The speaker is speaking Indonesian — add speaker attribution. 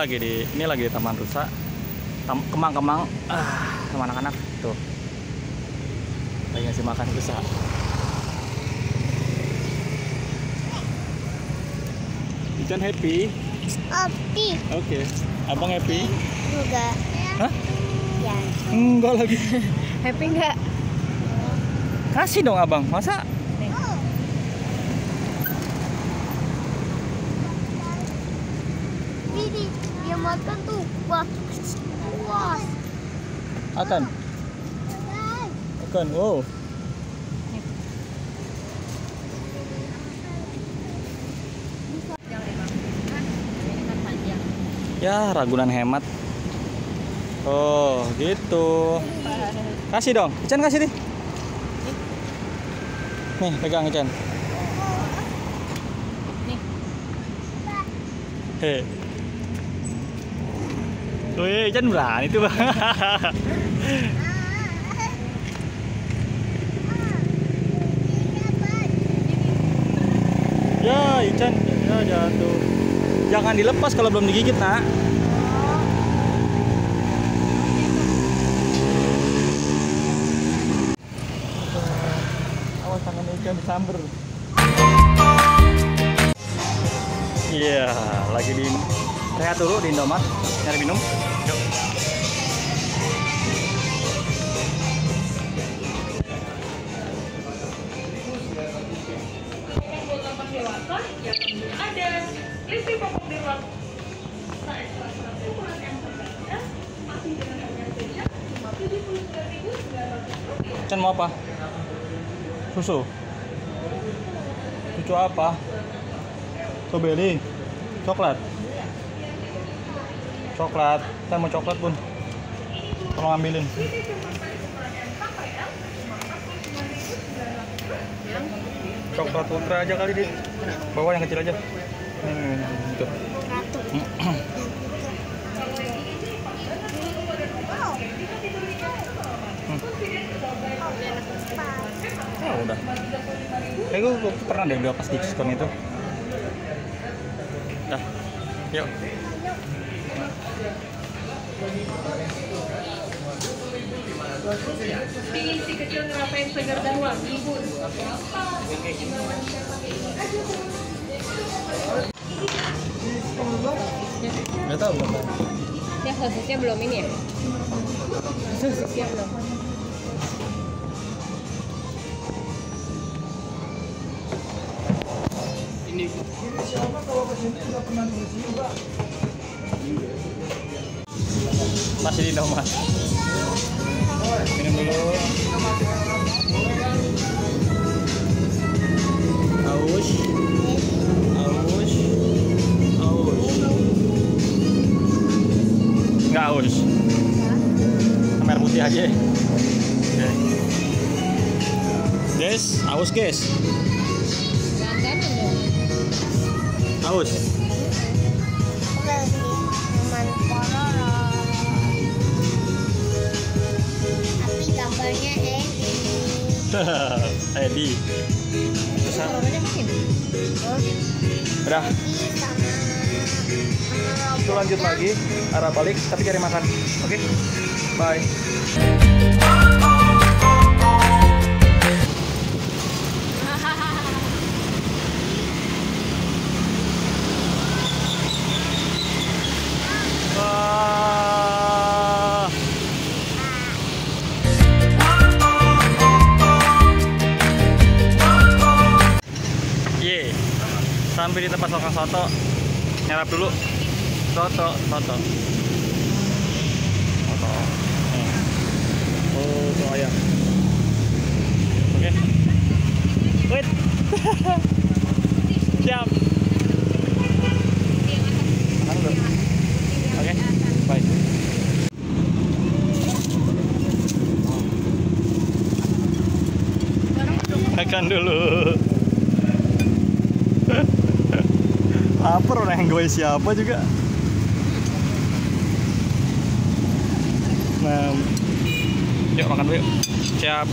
Speaker 1: lagi di ini lagi di Taman Rusa. Tam- Kemang-kemang ah sama anak-anak tuh. Lagi ngasih makan rusa. Ican happy.
Speaker 2: Opi
Speaker 1: Oke. Abang happy?
Speaker 2: juga.
Speaker 1: Hah?
Speaker 2: Ya.
Speaker 1: Enggak lagi.
Speaker 3: Happy nggak?
Speaker 1: Kasih dong abang. Masa?
Speaker 2: Ini dia makan tuh. Wah. Puas.
Speaker 1: Akan. Akan. Wow. Ya, Ragunan hemat. Oh, gitu. Kasih dong. Ican kasih nih. Nih, pegang Ican.
Speaker 3: Nih.
Speaker 1: Hei. Wih, Ican berani tuh, Bang. ya, Ican. Ya, jatuh. Jangan dilepas kalau belum digigit, Nak. Awas tangan ikan disamber. Iya, lagi di rehat dulu di Indomaret nyari minum. Yuk.
Speaker 4: dewasa ada listrik pokok dewasa ekstra 100 ukuran yang masih dengan harga saja cuma 79.900 rupiah.
Speaker 1: Ican mau apa? Susu. Susu apa? Strawberry. Coklat. Coklat. Kita mau coklat pun. Tolong ambilin. Coklat ultra aja kali dit. Bawa yang kecil aja. Ini, ini, gitu. Oh, udah. Kayak gue, gue pernah deh udah pas diskon itu. Dah. Yuk.
Speaker 4: Ingin si kecil ngerasain segar dan wangi, Bun.
Speaker 1: Gak tau belum.
Speaker 3: Ya sosisnya belum ini ya? Sosisnya belum.
Speaker 1: Masih di Indomaret. Minum dulu. Aus. Aus. Aus. Enggak aus. Sama air putih aja. Oke. Des, aus guys. Aus.
Speaker 2: Edi.
Speaker 3: Makin.
Speaker 1: udah. Itu lanjut lagi arah balik tapi cari makan. Oke. Bye. Sampai di tempat makan soto. Nyarap dulu. Soto, soto. Soto. Oh, itu ayam. Oke. Wait. Siap. Oke. Makan dulu. Lapar orang yang gue siapa juga. Nah, yuk makan dulu yuk. Siap.